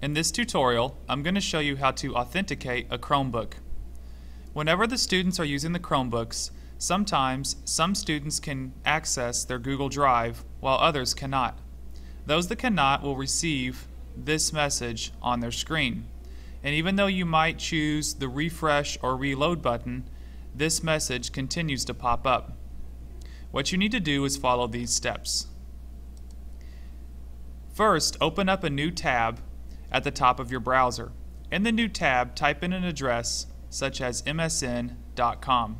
In this tutorial, I'm going to show you how to authenticate a Chromebook. Whenever the students are using the Chromebooks, sometimes some students can access their Google Drive while others cannot. Those that cannot will receive this message on their screen. And even though you might choose the refresh or reload button, this message continues to pop up. What you need to do is follow these steps. First, open up a new tab at the top of your browser. In the new tab, type in an address such as msn.com.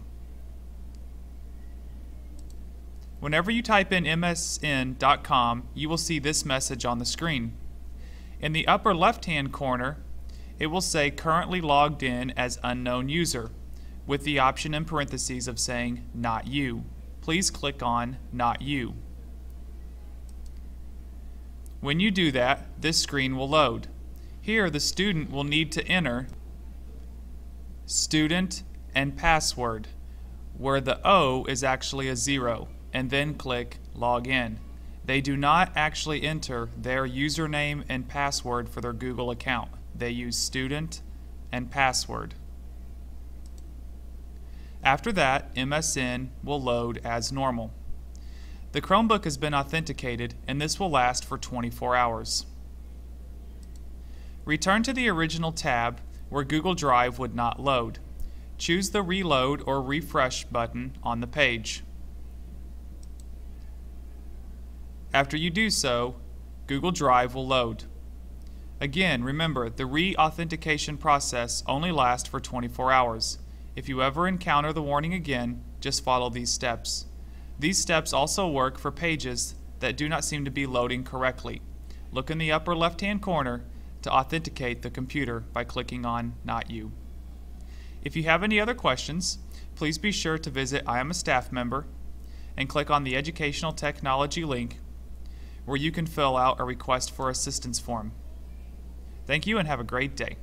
Whenever you type in msn.com, you will see this message on the screen. In the upper left-hand corner, it will say currently logged in as unknown user, with the option in parentheses of saying not you. Please click on not you. When you do that, this screen will load. Here, the student will need to enter student and password, where the O is actually a zero, and then click Login. They do not actually enter their username and password for their Google account. They use student and password. After that, MSN will load as normal. The Chromebook has been authenticated and this will last for 24 hours. Return to the original tab where Google Drive would not load. Choose the Reload or Refresh button on the page. After you do so, Google Drive will load. Again, remember, the re-authentication process only lasts for 24 hours. If you ever encounter the warning again, just follow these steps. These steps also work for pages that do not seem to be loading correctly. Look in the upper left-hand corner to authenticate the computer by clicking on Not You. If you have any other questions, please be sure to visit I am a staff member and click on the Educational Technology link where you can fill out a request for assistance form. Thank you and have a great day.